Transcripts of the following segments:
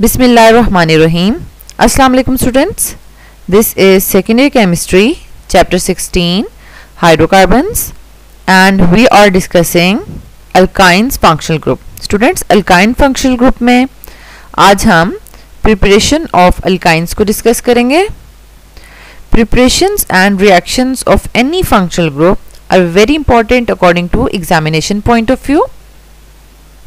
बिसमीम अल्लाम students. This is secondary chemistry chapter 16 hydrocarbons and we are discussing alkynes functional group students alkyne functional group में आज हम preparation of alkynes को discuss करेंगे। Preparation and reactions of any functional group are very important according to examination point of view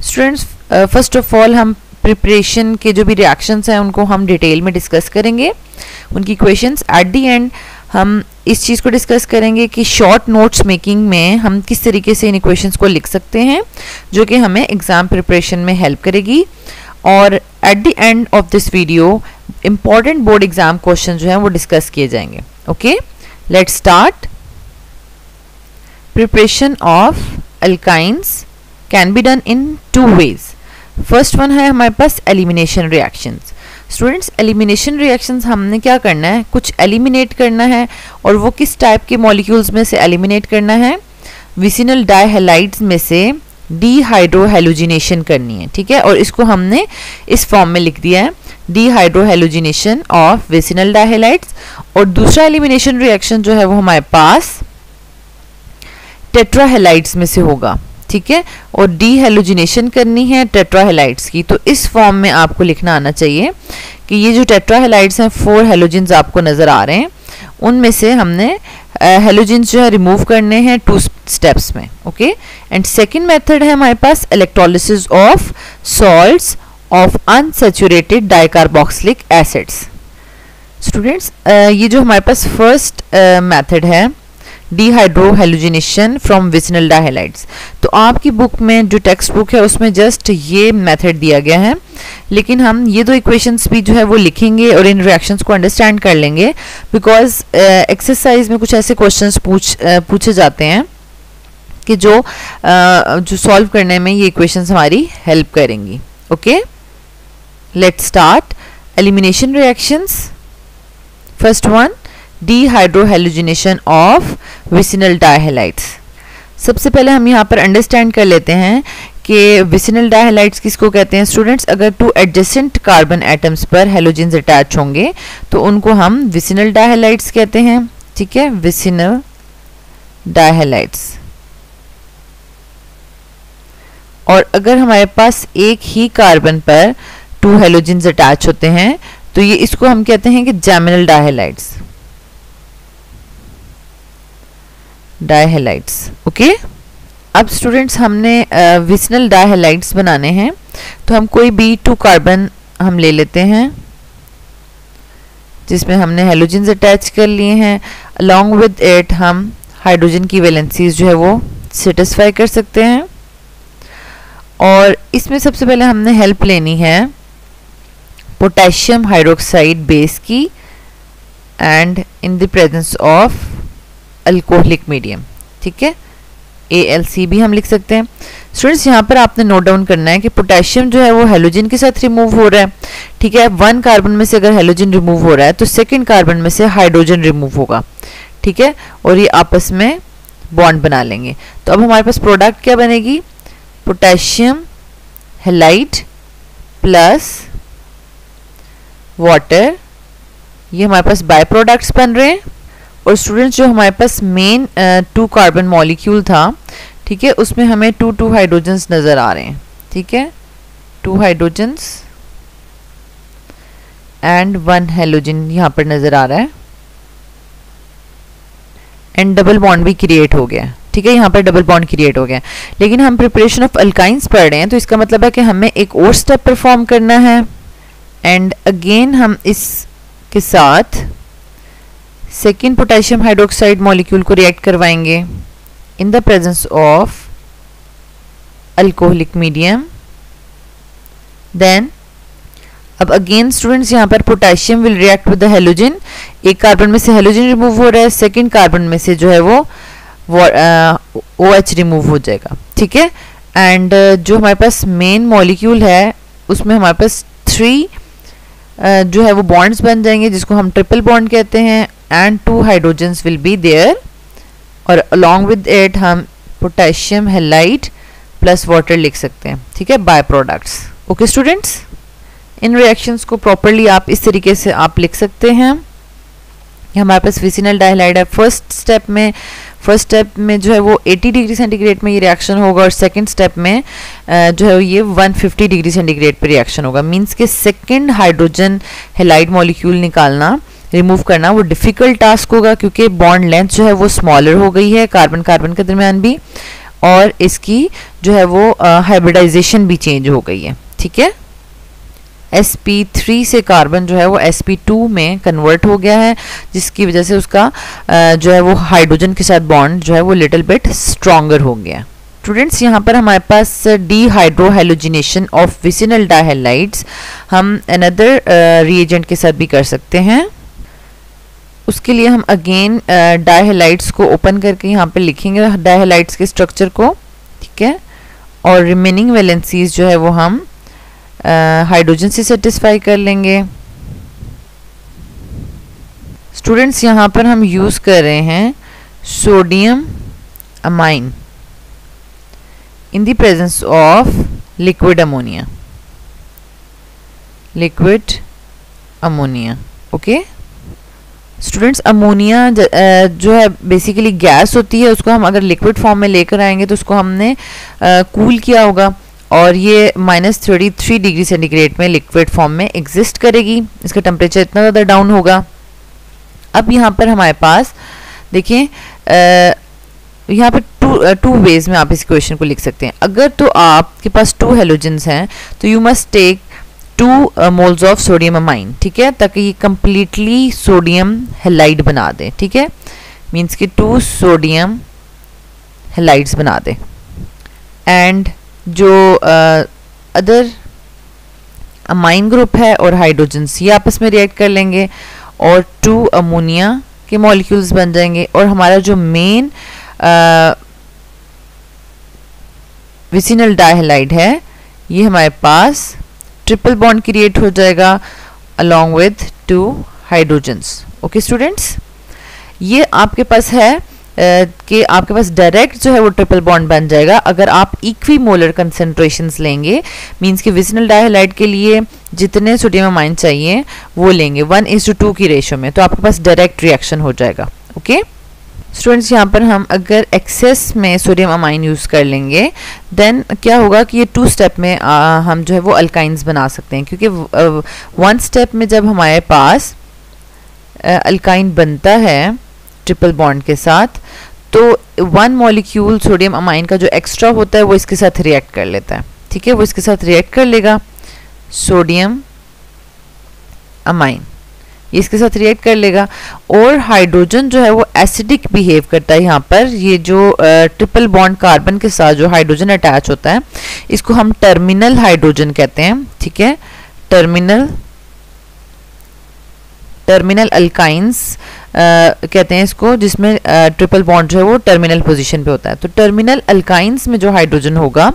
students first of all हम preparation के जो भी reactions हैं, उनको हम डिटेल में डिस्कस करेंगे। उनकी क्वेश्चंस एट दी एंड हम इस चीज़ को डिस्कस करेंगे कि शॉर्ट नोट्स मेकिंग में हम किस तरीके से इन इक्वेशंस को लिख सकते हैं, जो कि हमें एग्ज़ाम प्रिपरेशन में हेल्प करेगी। और at the end of this video important board exam question जो हैं, वो डिस्कस किए जाएँगे। Okay let start preparation of alkynes can be done in two ways first one है हमारे पास elimination reactions students elimination reactions हमने क्या करना है? कुछ एलिमिनेट करना है और वो किस टाइप के मॉलिक्यूल्स में से एलिमिनेट करना है? विसिनल डाइहेलाइड्स में से डीहाइड्रोहेलोजिनेशन करनी है, ठीक है? और इसको हमने इस फॉर्म में लिख दिया है डीहाइड्रोहेलोजिनेशन ऑफ़ विसिनल डाइहेलाइड्स और दूसरा एलिमिनेशन रिएक्शन जो है वो हमारे पास टेट्राहेलाइड्स में से होगा। ठीक है? और डी हेलोजिनेशन करनी है टेट्राहेलाइड्स की। तो इस फॉर्म में आपको लिखना आना चाहिए कि ये जो टेट्राहेलाइड्स हैं फोर हेलोजिन्स आपको नज़र आ रहे हैं। उनमें से हमने हेलोजिन्स जो है रिमूव करने हैं टू स्टेप्स में ओके एंड सेकंड मेथड है हमारे पास electrolysis of salts of unsaturated dicarboxylic acids students ये जो हमारे पास फ़र्स्ट मेथड है डिहाइड्रोहेलोजिनेशन फ्रॉम विजनल डाइहेलाइड्स तो आपकी बुक में जो टेक्स्ट बुक है उसमें जस्ट ये मेथड दिया गया है। लेकिन हम ये दो इक्वेशंस भी जो है वो लिखेंगे और इन रिएक्शंस को अंडरस्टैंड कर लेंगे। बिकॉज़ एक्सरसाइज uh, में कुछ ऐसे क्वेश्चंस पूछ uh, पूछे जाते हैं कि जो uh, जो सॉल्व करने में ये इक्वेशंस हमारी हेल्प करेंगी। Okay let start elimination reactions first one dehydrohalogenation of vicinal dihalides सबसे पहले हम यहाँ पर अंडरस्टैंड कर लेते हैं कि विसिनल डाइहेलाइट्स किसको कहते हैं? स्टूडेंट्स अगर टू एडजेसेंट कार्बन एटम्स पर हेलोजेंस अटैच होंगे तो उनको हम विसिनल डाइहेलाइट्स कहते हैं। ठीक है? विसिनल डाइहेलाइट्स और अगर हमारे पास एक ही कार्बन पर टू हेलोजेंस अटैच होते हैं तो ये इसको हम कहते हैं कि जैमिनल डाइहेलाइट्स डाइहेलाइट्स ओके अब स्टूडेंट्स हमने विसनल डाइहेलाइट्स बनाने हैं तो हम कोई भी टू कार्बन हम ले लेते हैं, जिसमें हमने हेलोजन्स अटैच कर लिए हैं। अलॉन्ग विद एट हम हाइड्रोजन की वैलेंसीज जो है वो सेटिस्फाई कर सकते हैं। और इसमें सबसे पहले हमने हेल्प लेनी है पोटेशियम हाइड्रोक्साइड बेस की and in the presence of alcoholic medium ठीक है? ए एल सी भी हम लिख सकते हैं। स्टूडेंट्स यहाँ पर आपने नोट डाउन करना है कि पोटेशियम जो है वो हेलोजन के साथ रिमूव हो रहा है, ठीक है? वन कार्बन में से अगर हेलोजन रिमूव हो रहा है तो सेकेंड कार्बन में से हाइड्रोजन रिमूव होगा, ठीक है? और ये आपस में बॉन्ड बना लेंगे। तो अब हमारे पास प्रोडक्ट क्या बनेगी? पोटेशियम हेलाइट प्लस वाटर ये हमारे पास बाय प्रोडक्ट्स बन रहे हैं। और स्टूडेंट्स जो हमारे पास मेन टू कार्बन मॉलिक्यूल था, ठीक है, उसमें हमें टू टू हाइड्रोजन्स नज़र आ रहे हैं, ठीक है? Two hydrogens and one halogen यहाँ पर नज़र आ रहा है। एंड डबल बॉन्ड भी क्रिएट हो गया, ठीक है, यहाँ पर डबल बॉन्ड क्रिएट हो गया। लेकिन हम प्रिपरेशन ऑफ़ अल्काइंस पढ़ रहे हैं तो इसका मतलब है कि हमें एक और स्टेप परफॉर्म करना है। एंड अगेन हम इसके साथ सेकेंड पोटेशियम हाइड्रोक्साइड मॉलिक्यूल को रिएक्ट करवाएँगे in the presence of alcoholic medium then अब अगेन स्टूडेंट्स यहाँ पर potassium will react with the halogen एक कार्बन में से हेलोजन रिमूव हो रहा है सेकेंड कार्बन में से जो है वो ओ एच रिमूव हो जाएगा। ठीक है? एंड uh, जो हमारे पास मेन मॉलिक्यूल है उसमें हमारे पास थ्री uh, जो है वो बॉन्ड्स बन जाएँगे जिसको हम ट्रिपल बॉन्ड कहते हैं and two hydrogens will be there. और along with it हम पोटेशियम हेलाइट प्लस वाटर लिख सकते हैं। ठीक है? बाय प्रोडक्ट्स ओके स्टूडेंट्स इन रिएक्शंस को प्रॉपरली आप इस तरीके से आप लिख सकते हैं। हमारे पास विसिनल डाइलाइड है। फ़र्स्ट स्टेप में फ़र्स्ट स्टेप में जो है वो 80 डिग्री सेंटीग्रेड में ये रिएक्शन होगा और सेकंड स्टेप में जो है ये 150 डिग्री सेंटीग्रेड पे रिएक्शन होगा। मींस के सेकंड हाइड्रोजन हेलाइड मॉलिक्यूल निकालना रिमूव करना, वो डिफ़िकल्ट टास्क होगा क्योंकि बॉन्ड लेंथ जो है वो स्मॉलर हो गई है कार्बन कार्बन के दरमियान भी, और इसकी जो है वो हाइब्रिडाइजेशन भी चेंज हो गई है, ठीक है? Sp3 से कार्बन जो है वो sp2 में कन्वर्ट हो गया है, जिसकी वजह से उसका जो है वो हाइड्रोजन के साथ बॉन्ड जो है वो लिटिल बिट स्ट्रॉन्गर हो गया स्टूडेंट्स यहाँ पर हमारे पास dehydrohalogenation of vicinal dihalides हम अनदर रिएजेंट के साथ भी कर सकते हैं। उसके लिए हम अगेन डाइहेलाइड्स को ओपन करके यहाँ पे लिखेंगे डाइहेलाइड्स के स्ट्रक्चर को, ठीक है? और रिमेनिंग वैलेंसीज जो है वो हम हाइड्रोजन से सेटिस्फाई कर लेंगे। स्टूडेंट्स यहाँ पर हम यूज़ कर रहे हैं sodium amide in the presence of liquid ammonia liquid ammonia okay students ammonia जो है बेसिकली गैस होती है, उसको हम अगर लिक्विड फॉर्म में लेकर आएँगे तो उसको हमने कूल किया होगा। और ये minus thirty three degree centigrade में लिक्विड फॉर्म में एग्जिस्ट करेगी। इसका टेम्परेचर इतना ज़्यादा डाउन होगा। अब यहाँ पर हमारे पास, देखिए यहाँ पर टू टू वेज में आप इस क्वेश्चन को लिख सकते हैं। अगर तो आपके पास टू हेलोजेंस हैं तो you must take two moles of sodium amide ठीक है? ताकि ये कंप्लीटली सोडियम हेलाइड बना दे, ठीक है? मीन्स कि टू सोडियम हेलाइड्स बना दे। एंड जो अदर अमाइन ग्रुप है और हाइड्रोजन्स ये आपस में रिएक्ट कर लेंगे और टू अमोनिया के मॉलिक्यूल्स बन जाएँगे। और हमारा जो मेन विसिनल डाइहेलाइड है, ये हमारे पास ट्रिपल बॉन्ड क्रिएट हो जाएगा along with two hydrogens okay students ये आपके पास है कि आपके पास डायरेक्ट जो है वो ट्रिपल बॉन्ड बन जाएगा। अगर आप इक्वी मोलर कंसेंट्रेशंस लेंगे मीन्स कि विजनल डायहाइड के लिए जितने सोडियम अमाइन चाहिए, वो लेंगे। वन इज़ टू टू की रेशो में। तो आपके पास डायरेक्ट रिएक्शन हो जाएगा। ओके स्टूडेंट्स यहाँ पर हम अगर एक्सेस में सोडियम अमाइन यूज़ कर लेंगे देन क्या होगा कि ये टू स्टेप में आ, हम जो है वो अल्काइंस बना सकते हैं। क्योंकि वन स्टेप में जब हमारे पास अल्काइन बनता है ट्रिपल बॉन्ड के साथ तो वन मॉलिक्यूल सोडियम अमाइन का जो एक्स्ट्रा होता है वो इसके साथ रिएक्ट कर लेता है। ठीक है? वो इसके साथ रिएक्ट कर लेगा। सोडियम अमाइन इसके साथ रिएक्ट कर लेगा। और हाइड्रोजन जो है वो एसिडिक बिहेव करता है यहाँ पर। ये जो ट्रिपल बॉन्ड कार्बन के साथ जो हाइड्रोजन अटैच होता है, इसको हम टर्मिनल हाइड्रोजन कहते हैं, ठीक है? टर्मिनल टर्मिनल अल्काइंस कहते हैं इसको, जिसमें ट्रिपल बॉन्ड जो है वो टर्मिनल पोजीशन पे होता है। तो टर्मिनल अल्काइंस में जो हाइड्रोजन होगा,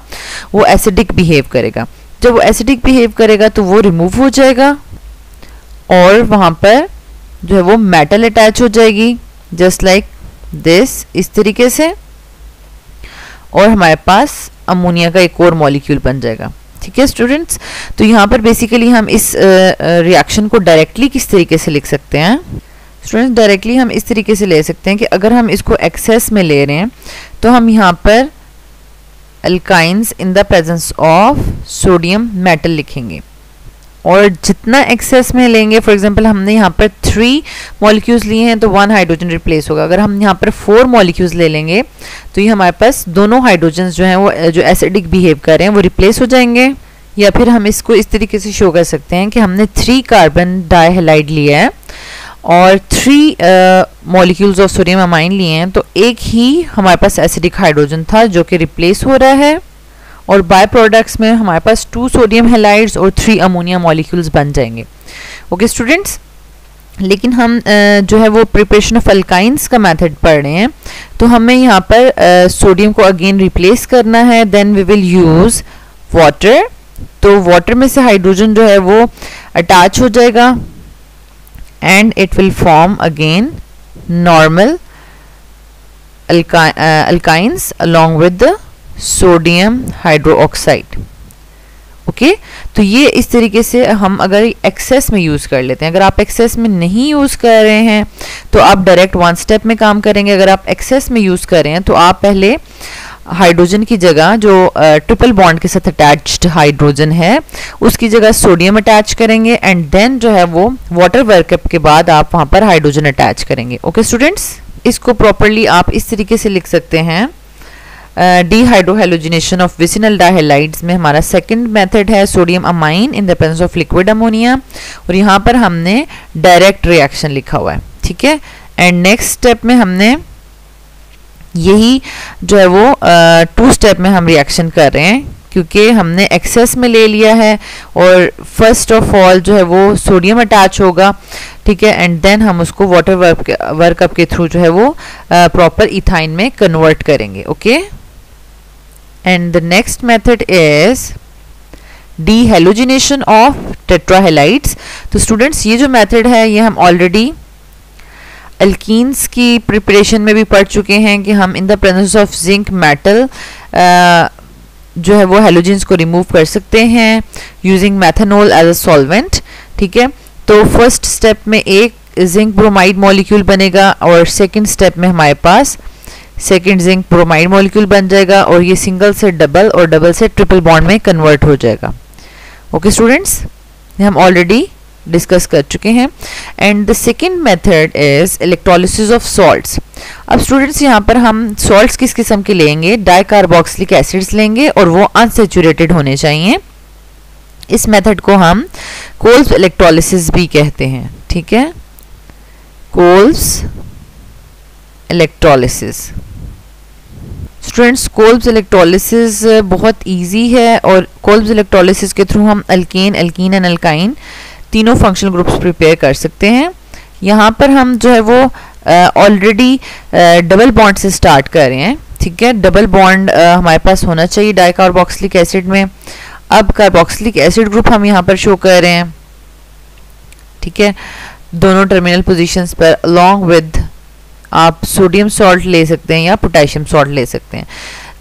वो एसिडिक बिहेव करेगा। जब वो एसिडिक बिहेव करेगा तो वो रिमूव हो जाएगा। और वहाँ पर जो है वो मेटल अटैच हो जाएगी जस्ट लाइक दिस इस तरीके से। और हमारे पास अमोनिया का एक और मॉलिक्यूल बन जाएगा। ठीक है स्टूडेंट्स तो यहाँ पर बेसिकली हम इस रिएक्शन को डायरेक्टली किस तरीके से लिख सकते हैं? स्टूडेंट्स डायरेक्टली हम इस तरीके से ले सकते हैं कि अगर हम इसको एक्सेस में ले रहे हैं तो हम यहाँ पर alkynes in the presence of sodium metal लिखेंगे। और जितना एक्सेस में लेंगे फॉर एग्जांपल हमने यहाँ पर थ्री मॉलिक्यूल्स लिए हैं तो वन हाइड्रोजन रिप्लेस होगा। अगर हम यहाँ पर फोर मॉलिक्यूल्स ले लेंगे तो ये हमारे पास दोनों हाइड्रोजन जो हैं, वो, जो एसिडिक बिहेव कर रहे हैं, वो रिप्लेस हो जाएँगे। या फिर हम इसको इस तरीके से शो कर सकते हैं कि हमने थ्री कार्बन डाईहेलाइड लिया है और three molecules of sodium amine लिए हैं तो एक ही हमारे पास एसिडिक हाइड्रोजन था, जो कि रिप्लेस हो रहा है। और बाय प्रोडक्ट्स में हमारे पास टू सोडियम हेलाइड्स और थ्री अमोनिया मॉलिक्यूल्स बन जाएँगे। ओके स्टूडेंट्स लेकिन हम जो है वो प्रिपरेशन ऑफ़ अल्काइंस का मेथड पढ़ रहे हैं। तो हमें यहाँ पर सोडियम को अगेन रिप्लेस करना है। Then we will use water तो वाटर में से हाइड्रोजन जो है वो अटैच हो जाएगा। And it will form again normal alkynes uh, with along sodium hydroxide okay? तो ये इस तरीके से हम अगर एक्सेस में यूज़ कर लेते हैं, अगर आप एक्सेस में नहीं यूज़ कर रहे हैं तो आप डायरेक्ट वन स्टेप में काम करेंगे। अगर आप एक्सेस में यूज़ कर रहे हैं तो आप पहले हाइड्रोजन की जगह जो ट्रिपल बॉन्ड के साथ अटैच्ड हाइड्रोजन है, उसकी जगह सोडियम अटैच करेंगे एंड देन जो है वो वाटर वर्कअप के बाद आप वहाँ पर हाइड्रोजन अटैच करेंगे। ओके स्टूडेंट्स इसको प्रॉपरली आप इस तरीके से लिख सकते हैं। Dehydrohalogenation of vicinal dihalides में हमारा सेकंड मेथड है sodium amine in the presence of liquid ammonia और यहाँ पर हमने डायरेक्ट रिएक्शन लिखा हुआ है ठीक है? एंड नेक्स्ट स्टेप में हमने यही जो है वो टू uh, स्टेप में हम रिएक्शन कर रहे हैं क्योंकि हमने एक्सेस में ले लिया है और फ़र्स्ट ऑफ़ ऑल जो है वो सोडियम अटैच होगा ठीक है? एंड देन हम उसको वाटर वर्क वर्कअप के थ्रू जो है वो प्रॉपर इथाइन में कन्वर्ट करेंगे okay and the next method is dehalogenation of tetrahalides तो स्टूडेंट्स ये जो मेथड है, ये हम ऑलरेडी अल्कीन्स की प्रिपरेशन में भी पढ़ चुके हैं कि हम in the presence of zinc metal जो है वो हेलोजेंस को रिमूव कर सकते हैं using methanol as a solvent ठीक है? तो फ़र्स्ट स्टेप में एक जिंक ब्रोमाइड मॉलिक्यूल बनेगा और सेकंड स्टेप में हमारे पास सेकंड जिंक ब्रोमाइड मॉलिक्यूल बन जाएगा और ये सिंगल से डबल और डबल से ट्रिपल बॉन्ड में कन्वर्ट हो जाएगा। ओके स्टूडेंट्स हम ऑलरेडी डिस्कस कर चुके हैं। And the second method is electrolysis of salts अब स्टूडेंट्स यहाँ पर हम सॉल्ट्स किस किस्म के लेंगे? डाइकार्बोक्सिलिक एसिड्स लेंगे और वो अनसेचुरेटेड होने चाहिए। इस मेथड को हम कोल्स इलेक्ट्रोलिसिस भी कहते हैं, ठीक है? Kolbe's electrolysis students, Kolbe's electrolysis बहुत इजी है और कोल्ब्स इलेक्ट्रोलिसिस के थ्रू हम अल्केन अल्कीन एंड अल्काइन तीनों फंक्शनल ग्रुप्स प्रिपेयर कर सकते हैं। यहाँ पर हम जो है वो ऑलरेडी डबल बॉन्ड से स्टार्ट कर रहे हैं, ठीक है? डबल बॉन्ड हमारे पास होना चाहिए डाइकार्बोक्सिलिक एसिड में। अब कार्बोक्सिलिक एसिड ग्रुप हम यहाँ पर शो कर रहे हैं, ठीक है? दोनों टर्मिनल पोजीशंस पर अलॉन्ग विद आप सोडियम सॉल्ट ले सकते हैं या पोटेशियम सॉल्ट ले सकते हैं।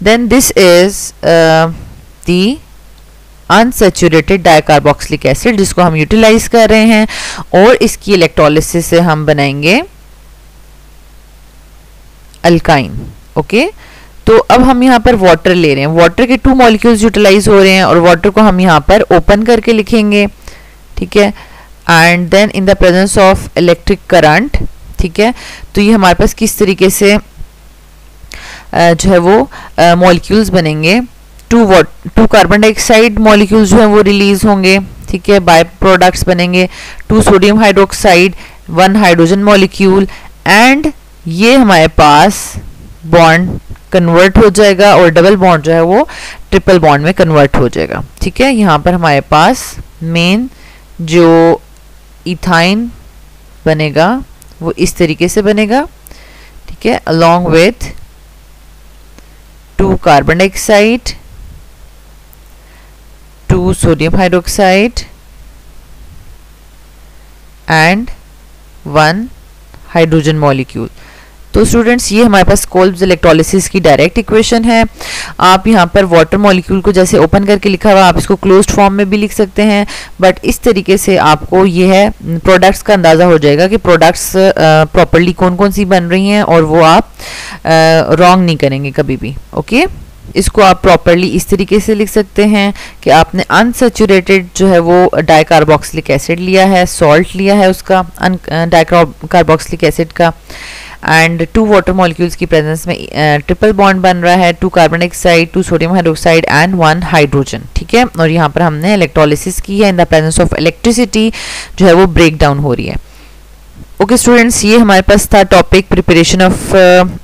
Then this is the unsaturated dicarboxylic acid जिसको हम यूटिलाइज कर रहे हैं और इसकी इलेक्ट्रोलिसिस से हम बनाएँगे अल्काइन ओके तो अब हम यहाँ पर वाटर ले रहे हैं। वाटर के टू मॉलिक्यूल्स यूटिलाइज हो रहे हैं और वाटर को हम यहाँ पर ओपन करके लिखेंगे, ठीक है? And then in the presence of electric current ठीक है? तो ये हमारे पास किस तरीके से जो है वो मॉलिक्यूल्स बनेंगे? Two what two carbon dioxide molecules जो हैं वो रिलीज़ होंगे, ठीक है? बाय प्रोडक्ट्स बनेंगे। Two sodium hydroxide one hydrogen molecule and ये हमारे पास बॉन्ड कन्वर्ट हो जाएगा और डबल बॉन्ड जो है वो ट्रिपल बॉन्ड में कन्वर्ट हो जाएगा। ठीक है? यहाँ पर हमारे पास मेन जो इथाइन बनेगा वो इस तरीके से बनेगा, ठीक है along with two carbon dioxide two sodium hydroxide and one hydrogen molecule तो स्टूडेंट्स ये हमारे पास कोल्ब्स इलेक्ट्रोलिसिस की डायरेक्ट इक्वेशन है। आप यहाँ पर वाटर मॉलिक्यूल को जैसे ओपन करके लिखा हुआ, आप इसको क्लोज्ड फॉर्म में भी लिख सकते हैं। बट इस तरीके से आपको ये है प्रोडक्ट्स का अंदाज़ा हो जाएगा कि प्रोडक्ट्स प्रॉपरली कौन कौन सी बन रही हैं और वो आप रॉन्ग नहीं करेंगे कभी भी ओके? इसको आप प्रॉपरली इस तरीके से लिख सकते हैं कि आपने अनसेचुरेटेड जो है वो डाइकार्बोक्सिलिक एसिड लिया है सॉल्ट लिया है उसका डाइकार्बोक्सिलिक एसिड का। एंड टू वाटर मॉलिक्यूल्स की प्रेजेंस में ट्रिपल बॉन्ड बन रहा है two carbon dioxide two sodium hydroxide and one hydrogen ठीक है? और यहाँ पर हमने इलेक्ट्रोलिसिस की है in the presence of electricity जो है वो ब्रेक डाउन हो रही है। ओके स्टूडेंट्स ये हमारे पास था टॉपिक प्रिपरेशन ऑफ़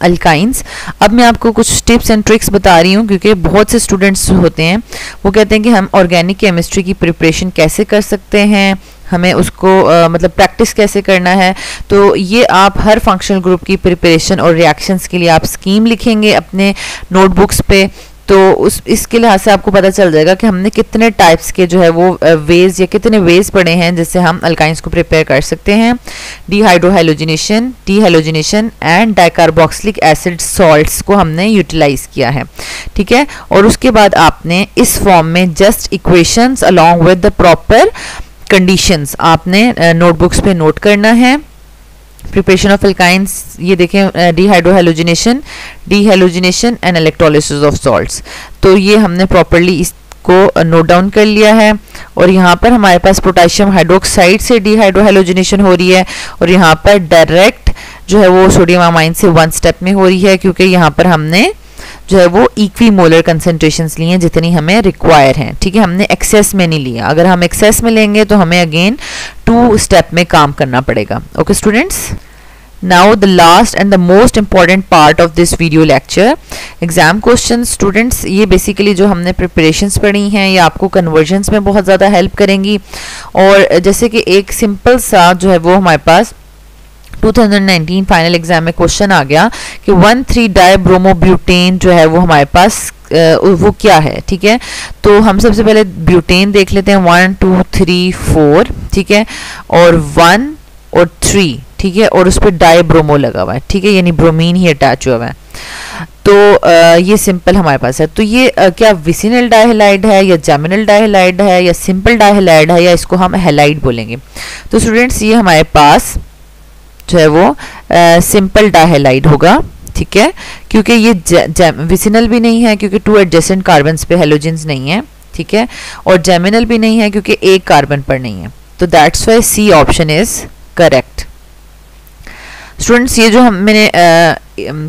अल्काइंस अब मैं आपको कुछ टिप्स एंड ट्रिक्स बता रही हूँ क्योंकि बहुत से स्टूडेंट्स होते हैं वो कहते हैं कि हम ऑर्गेनिक केमिस्ट्री की प्रिपरेशन कैसे कर सकते हैं हमें उसको uh, मतलब प्रैक्टिस कैसे करना है। तो ये आप हर फंक्शनल ग्रुप की प्रिपरेशन और रिएक्शंस के लिए आप स्कीम लिखेंगे अपने नोटबुक्स पे। तो उस, इसके लिहाज से आपको पता चल जाएगा कि हमने कितने टाइप्स के जो है वो वेज या कितने वेज पड़े हैं जिससे हम अल्काइंस को प्रिपेयर कर सकते हैं। Dehydrohalogenation dehalogenation and dicarboxylic acid salts को हमने यूटिलाइज किया है। ठीक है? और उसके बाद आपने इस फॉर्म में just equations along with the proper conditions आपने नोटबुक्स पे नोट करना है। प्रिपरेशन ऑफ़ एल्काइंस ये देखें dehydrohalogenation dehalogenation and electrolysis of salts तो ये हमने प्रॉपरली इसको नोट डाउन कर लिया है और यहाँ पर हमारे पास पोटाशियम हाइड्रोक्साइड से डीहाइड्रोहेलोजिनेशन हो रही है और यहाँ पर डायरेक्ट जो है वो सोडियम अमाइन से वन स्टेप में हो रही है क्योंकि यहाँ पर हमने जो है वो इक्वी मोलर कंसेंट्रेशंस लिए हैं, जितनी हमें रिक्वायर हैं। ठीक है, हमने एक्सेस में नहीं लिया। अगर हम एक्सेस में लेंगे तो हमें अगेन टू स्टेप में काम करना पड़ेगा। Okay students now the last and the most important part of this video lecture, exam questions. Students, ये basically जो हमने preparations पढ़ी हैं, ये आपको conversions में बहुत ज़्यादा help करेंगी। और जैसे कि एक simple सा जो है वो हमारे पास 2019 फाइनल एग्ज़ाम में क्वेश्चन आ गया कि वन थ्री डाइब्रोमोब्यूटेन जो है वो हमारे पास वो क्या है ठीक है? तो हम सबसे पहले ब्यूटेन देख लेते हैं वन टू थ्री फोर ठीक है? और वन और थ्री ठीक है? और उस पर डाइब्रोमो लगा हुआ है ठीक है? यानी ब्रोमीन ही अटैच हुआ है। तो आ, ये सिंपल हमारे पास है। तो ये आ, क्या विसिनल डाइलाइड है या जेमिनल डाइलाइड है या सिंपल डाइलाइड है या इसको हम हेलाइड बोलेंगे? तो स्टूडेंट्स ये हमारे पास जो है वो सिंपल डाहेलाइड होगा, ठीक है? क्योंकि ये विसिनल भी नहीं है क्योंकि टू एडजेसेंट कार्बन पे हेलोजेंस नहीं है, ठीक है? और जेमिनल भी नहीं है क्योंकि एक कार्बन पर नहीं है। तो that's why C option is correct students ये जो हम, मैंने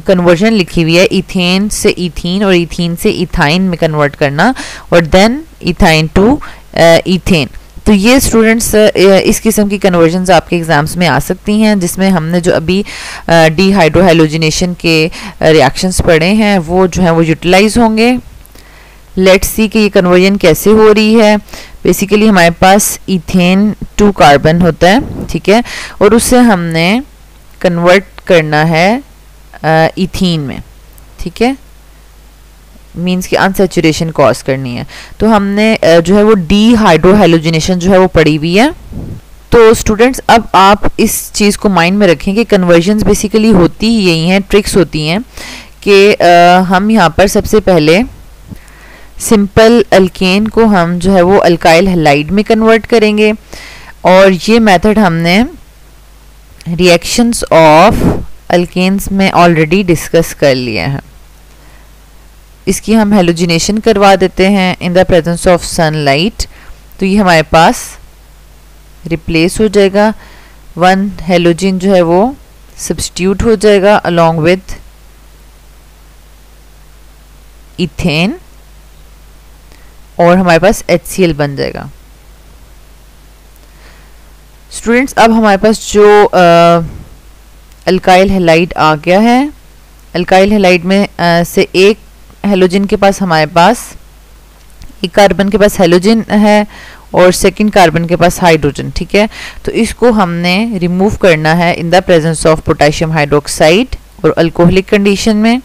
कन्वर्जन लिखी हुई है इथेन से इथीन और इथीन से इथाइन में कन्वर्ट करना, और देन इथाइन टू इथेन तो ये स्टूडेंट्स इस किस्म की कन्वर्जन आपके एग्ज़ाम्स में आ सकती हैं, जिसमें हमने जो अभी डी हाइड्रोहाइलोजिनेशन के रिएक्शंस पढ़े हैं, वो जो है वो यूटिलाइज होंगे। लेट्स सी कि ये कन्वर्जन कैसे हो रही है। बेसिकली हमारे पास इथेन टू कार्बन होता है, ठीक है? और उससे हमने कन्वर्ट करना है इथीन में, ठीक है? मीन्स की अनसेचुरेशन कॉज करनी है। तो हमने जो है वो डी हाइड्रोहाइलोजिनेशन जो है वो पड़ी हुई है। तो स्टूडेंट्स अब आप इस चीज़ को माइंड में रखें कि कन्वर्जन्स बेसिकली होती ही यही हैं ट्रिक्स होती हैं कि हम यहाँ पर सबसे पहले सिंपल अल्केन को हम जो है वो अल्काइल हेलाइड में कन्वर्ट करेंगे। और ये मेथड हमने रिएक्शंस ऑफ़ अल्केन्स में ऑलरेडी डिस्कस कर लिए हैं। इसकी हम हेलोजिनेशन करवा देते हैं in the presence of sunlight तो ये हमारे पास रिप्लेस हो जाएगा। वन हेलोजिन जो है वो सब्सटीट्यूट हो जाएगा अलोंग विथ इथेन और हमारे पास एचसीएल बन जाएगा। स्टूडेंट्स अब हमारे पास जो अल्काइल हेलाइड आ गया है। अल्काइल हेलाइड में आ, से एक हेलोजन के पास हमारे पास, एक कार्बन के पास हेलोजिन है और सेकंड कार्बन के पास हाइड्रोजन ठीक है? तो इसको हमने रिमूव करना है in the presence of potassium hydroxide और अल्कोहलिक कंडीशन में।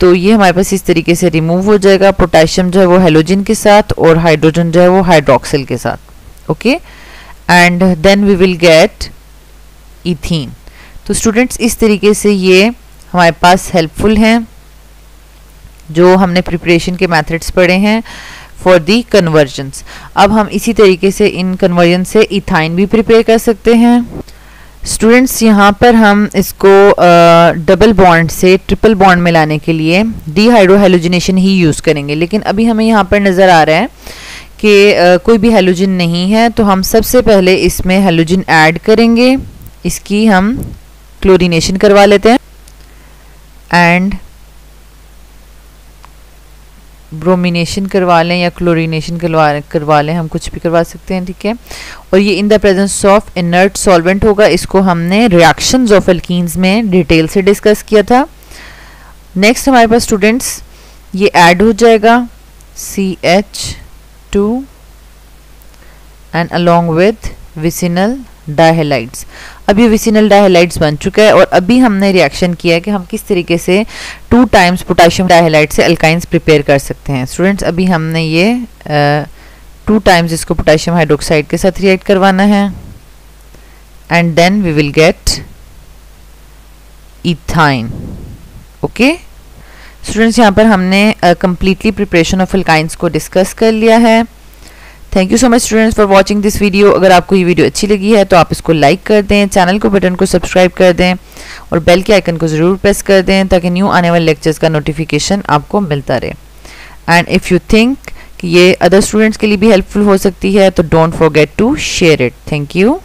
तो ये हमारे पास इस तरीके से रिमूव हो जाएगा पोटेशियम जो है वो हेलोजिन के साथ और हाइड्रोजन जो है वो हाइड्रोक्सिल के साथ okay and then we will get ethene तो स्टूडेंट्स इस तरीके से ये हमारे पास हेल्पफुल हैं। जो हमने प्रिपरेशन के मेथड्स पढ़े हैं फॉर दी कन्वर्जन्स अब हम इसी तरीके से इन कन्वर्जन से इथाइन भी प्रिपेयर कर सकते हैं. स्टूडेंट्स यहाँ पर हम इसको डबल बॉन्ड से ट्रिपल बॉन्ड में लाने के लिए डी हाइड्रोहेलोजिनेशन ही यूज़ करेंगे. लेकिन अभी हमें यहाँ पर नज़र आ रहा है कि कोई भी हेलोजिन नहीं है तो हम सबसे पहले इसमें हेलोजिन ऐड करेंगे. इसकी हम क्लोरीनेशन करवा लेते हैं. एंड ब्रोमिनेशन करवा लें या क्लोरीनेशन करवा करवा लें, हम कुछ भी करवा सकते हैं, ठीक है? और ये in the presence of inert solvent होगा, इसको हमने रिएक्शंस ऑफ़ एल्कीन्स में डिटेल से डिस्कस किया था। नेक्स्ट हमारे पास स्टूडेंट्स ये ऐड हो जाएगा C H two and along with vicinal dihalides अब ये विसिनल डायहेलाइड्स बन चुका है और अभी हमने रिएक्शन किया है कि हम किस तरीके से टू टाइम्स पोटाशियम डायहेलाइड से अल्काइंस प्रिपेयर कर सकते हैं। स्टूडेंट्स अभी हमने ये टू टाइम्स इसको पोटाशियम हाइड्रोक्साइड के साथ रिएक्ट करवाना है। And then we will get ethyne okay students यहाँ पर हमने कम्प्लीटली प्रिपरेशन ऑफ़ अल्काइंस को डिस्कस कर लिया है। Thank you so much students for watching this video अगर आपको ये वीडियो अच्छी लगी है तो आप इसको लाइक कर दें चैनल को बटन को सब्सक्राइब कर दें, और बेल के आइकन को ज़रूर प्रेस कर दें, ताकि न्यू आने वाले लेक्चर्स का नोटिफिकेशन आपको मिलता रहे। एंड इफ़ यू थिंक ये अदर स्टूडेंट्स के लिए भी हेल्पफुल हो सकती है तो don't forget to share it thank you